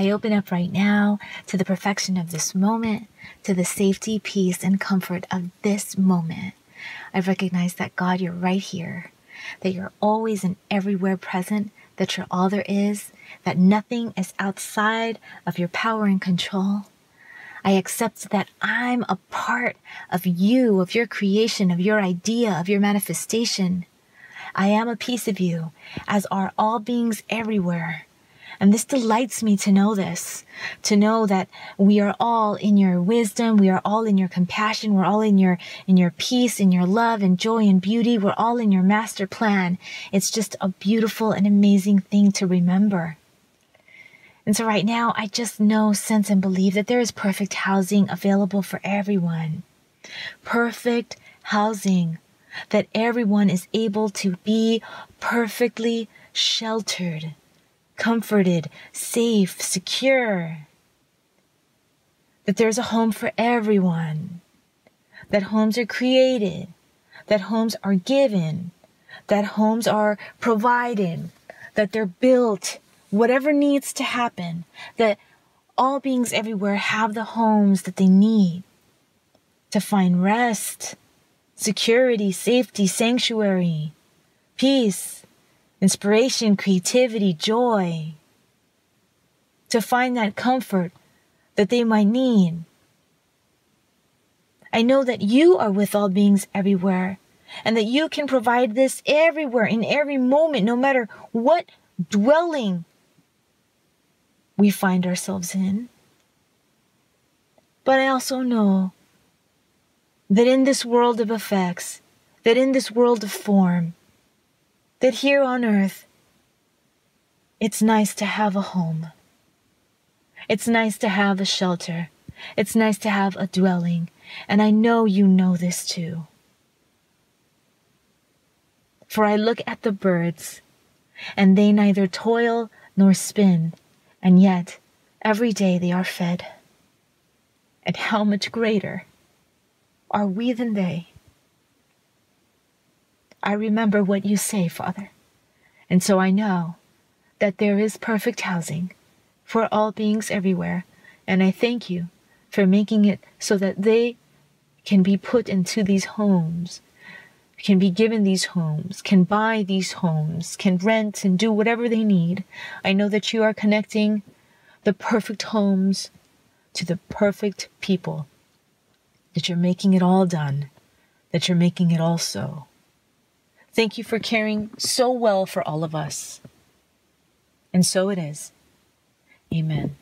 I open up right now to the perfection of this moment, to the safety, peace, and comfort of this moment. I recognize that God, you're right here, that you're always and everywhere present, that you're all there is, that nothing is outside of your power and control. I accept that I'm a part of you, of your creation, of your idea, of your manifestation. I am a piece of you, as are all beings everywhere. And this delights me to know this, to know that we are all in your wisdom, we are all in your compassion, we're all in your in your peace, in your love and joy and beauty, we're all in your master plan. It's just a beautiful and amazing thing to remember. And so right now, I just know, sense, and believe that there is perfect housing available for everyone. Perfect housing that everyone is able to be perfectly sheltered comforted, safe, secure. That there's a home for everyone. That homes are created. That homes are given. That homes are provided. That they're built. Whatever needs to happen. That all beings everywhere have the homes that they need to find rest, security, safety, sanctuary, peace, inspiration, creativity, joy, to find that comfort that they might need. I know that you are with all beings everywhere and that you can provide this everywhere in every moment, no matter what dwelling we find ourselves in. But I also know that in this world of effects, that in this world of form, that here on earth, it's nice to have a home. It's nice to have a shelter. It's nice to have a dwelling. And I know you know this too. For I look at the birds, and they neither toil nor spin, and yet every day they are fed. And how much greater are we than they? I remember what you say, Father. And so I know that there is perfect housing for all beings everywhere. And I thank you for making it so that they can be put into these homes, can be given these homes, can buy these homes, can rent and do whatever they need. I know that you are connecting the perfect homes to the perfect people, that you're making it all done, that you're making it all so. Thank you for caring so well for all of us. And so it is. Amen.